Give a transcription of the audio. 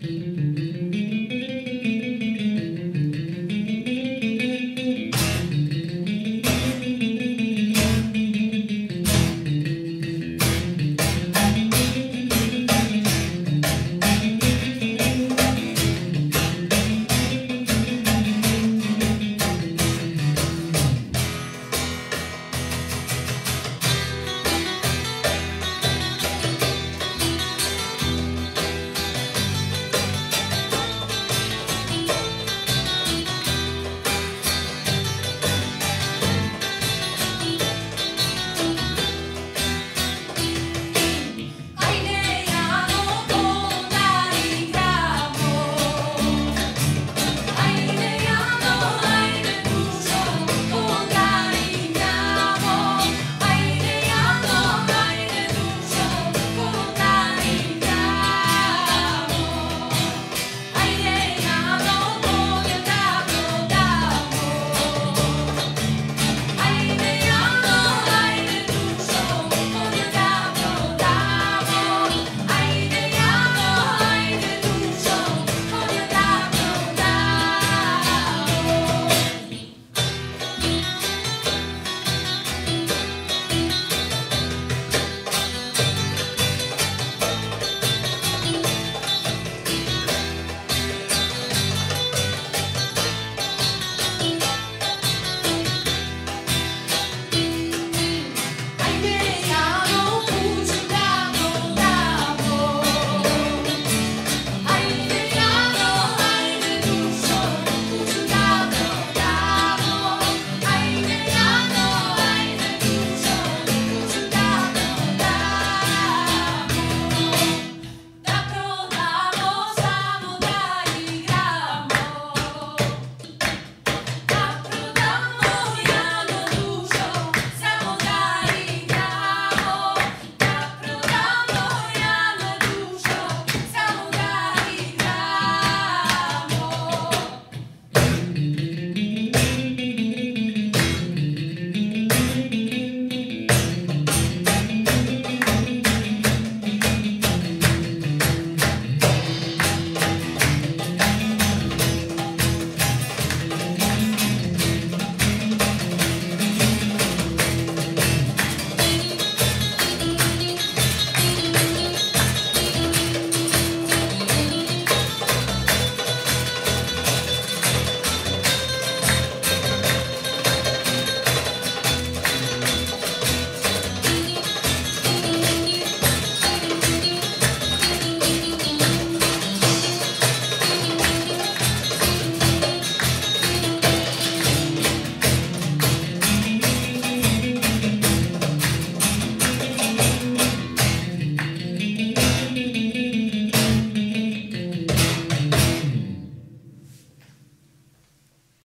Mm-hmm.